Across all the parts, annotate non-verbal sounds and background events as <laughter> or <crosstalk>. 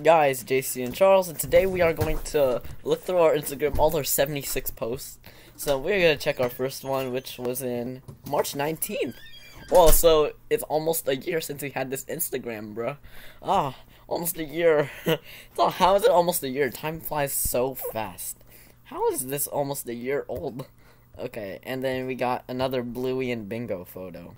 guys, JC and Charles, and today we are going to look through our Instagram, all our 76 posts. So we're going to check our first one, which was in March 19th. Well, so it's almost a year since we had this Instagram, bro. Ah, almost a year. <laughs> so how is it almost a year? Time flies so fast. How is this almost a year old? Okay, and then we got another Bluey and Bingo photo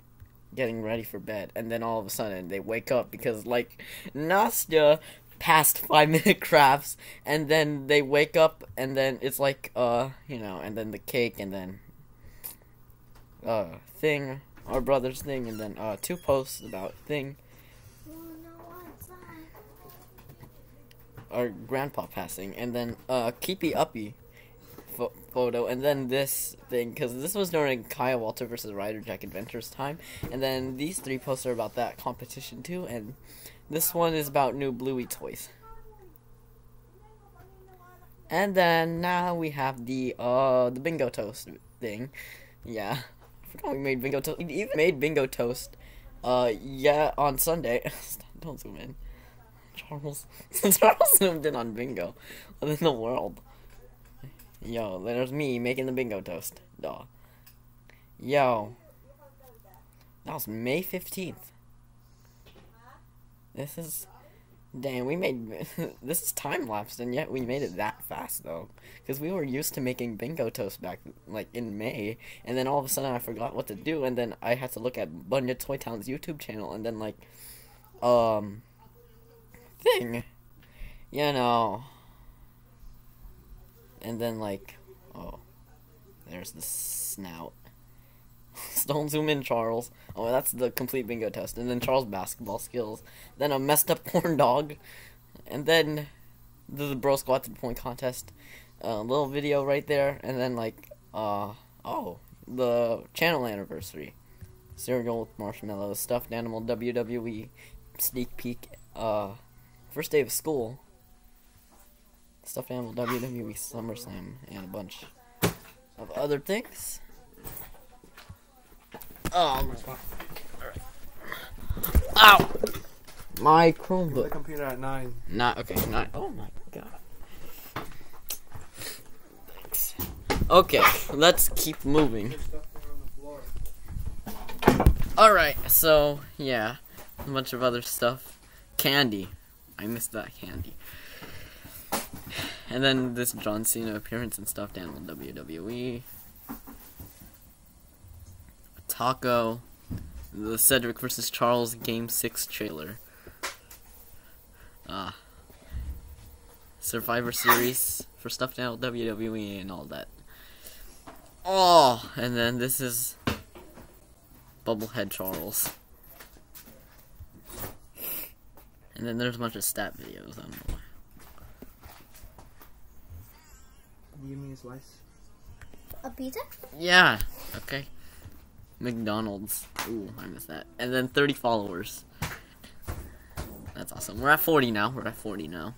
getting ready for bed, and then all of a sudden they wake up because like Nastya past <laughs> five minute crafts, and then they wake up, and then it's like uh you know, and then the cake, and then uh thing, our brother's thing, and then uh two posts about thing. Our grandpa passing, and then uh keepy uppy pho- photo, and then this thing because this was during Kaya Walter versus Rider Jack Adventures time, and then these three posts are about that competition too, and this one is about new Bluey toys. And then now we have the uh the bingo toast thing. Yeah. I forgot we made bingo toast. We even made bingo toast. Uh yeah, on Sunday. <laughs> Don't zoom in. Charles <laughs> Charles zoomed in on bingo. What <laughs> in the world? Yo, there's me making the bingo toast. Duh. Yo. That was May 15th. This is damn. We made <laughs> this is time lapsed, and yet we made it that fast though, because we were used to making bingo toast back like in May, and then all of a sudden I forgot what to do, and then I had to look at Bunya Toy Town's YouTube channel, and then like, um, thing, you know, and then like, oh, there's the snout. <laughs> Don't zoom in, Charles. Oh, that's the complete bingo test. And then Charles' basketball skills. Then a messed up <laughs> porn dog. And then the, Bro Squatted Point Contest. A uh, little video right there. And then, like, uh, oh, the channel anniversary. Cereal with marshmallows. Stuffed animal WWE. Sneak peek. Uh, first day of school. Stuffed animal WWE SummerSlam. And a bunch of other things. Oh, Ow! My The Chromebook. computer at nine. Not okay. Not. Oh my god. Thanks. Okay, let's keep moving. All right. So yeah, a bunch of other stuff. Candy. I missed that candy. And then this John Cena appearance and stuff down on WWE. Taco, the Cedric versus Charles Game 6 trailer. Ah. Survivor Series for stuff down WWE and all that. Oh, and then this is Bubblehead Charles. And then there's a bunch of stat videos. I don't know why. Give me a slice. A pizza? Yeah. Okay. McDonald's. Ooh, I missed that. And then 30 followers. That's awesome. We're at 40 now. We're at 40 now.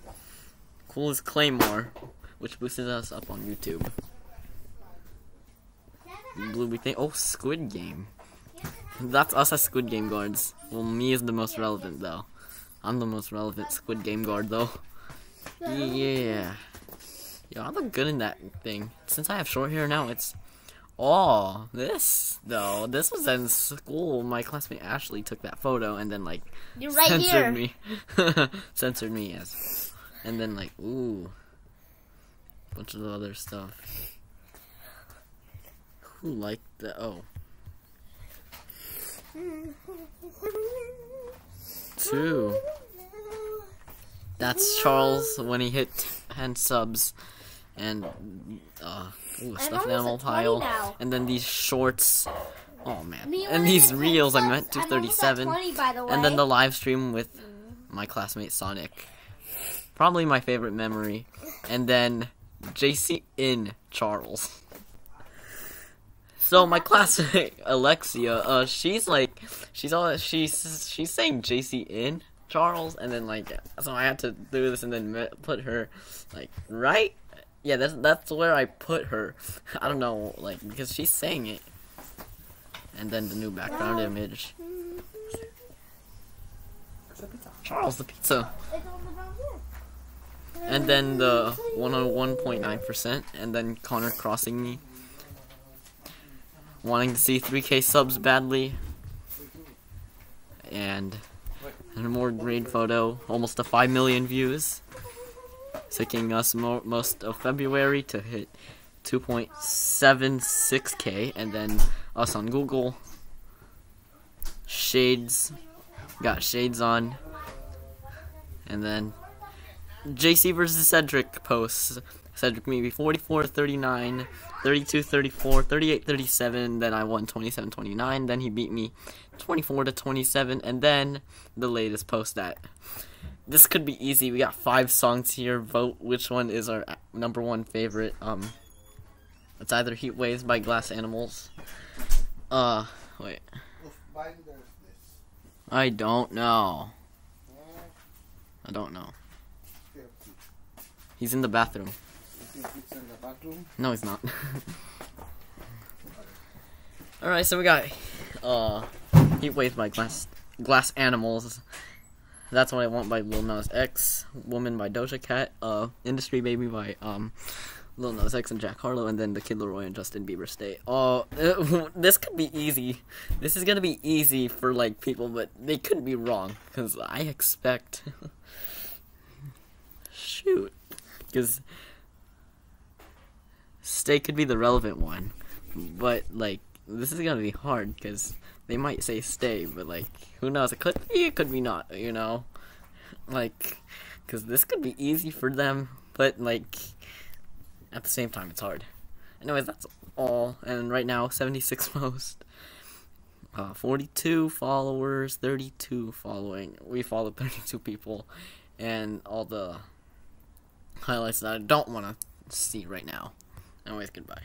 Cool is Claymore, which boosted us up on YouTube. Bluey thing. Oh, Squid Game. That's us as Squid Game guards. Well, me is the most relevant though. I'm the most relevant Squid Game guard though. Yeah. Yo, I look good in that thing. Since I have short hair now, it's Oh, this though. This was in school. My classmate Ashley took that photo and then like You're right censored here. me. <laughs> censored me, yes. And then like ooh, bunch of other stuff. Who liked the oh two? That's Charles when he hit ten subs, and uh, ooh, stuffed animal pile, now. and then these shorts. Oh man, Me and these reels I meant to I'm at 37, 20, by the way. and then the live stream with my classmate Sonic. Probably my favorite memory, and then JC in Charles. So my classmate <laughs> Alexia, uh, she's like, she's all she's she's saying JC in Charles, and then like, so I had to do this and then put her like right. Yeah, that's that's where I put her. <laughs> I don't know, like because she's saying it, and then the new background image. Charles the pizza. And then the 101.9%, and then Connor crossing me. Wanting to see 3k subs badly. And, and a more grade photo, almost a 5 million views. Taking us mo most of February to hit 2.76k, and then us on Google. Shades, got shades on. And then JC versus Cedric posts. Cedric maybe 44 39, 32 34, 38 37. Then I won 27 29. Then he beat me 24 to 27. And then the latest post that this could be easy. We got five songs here. Vote which one is our number one favorite. Um, it's either Heat Waves by Glass Animals. Uh, wait. I don't know. I don't know. He's in the bathroom. No, he's not. <laughs> Alright, so we got uh Heat Waves by Glass Glass Animals. That's what I want by Lil Nas X, Woman by Doja Cat, uh Industry Baby by um Lil Nas X and Jack Harlow, and then the Kid Laroi and Justin Bieber stay. Oh, uh, <laughs> this could be easy. This is gonna be easy for like people, but they could be wrong because I expect. <laughs> Shoot, because stay could be the relevant one, but like this is gonna be hard because they might say stay, but like who knows? It could be, it could be not. You know, like because this could be easy for them, but like at the same time, it's hard. Anyways, that's all. And right now, 76 <laughs> most. Uh, 42 followers, 32 following. We follow 32 people. And all the highlights that I don't want to see right now. Anyways, goodbye.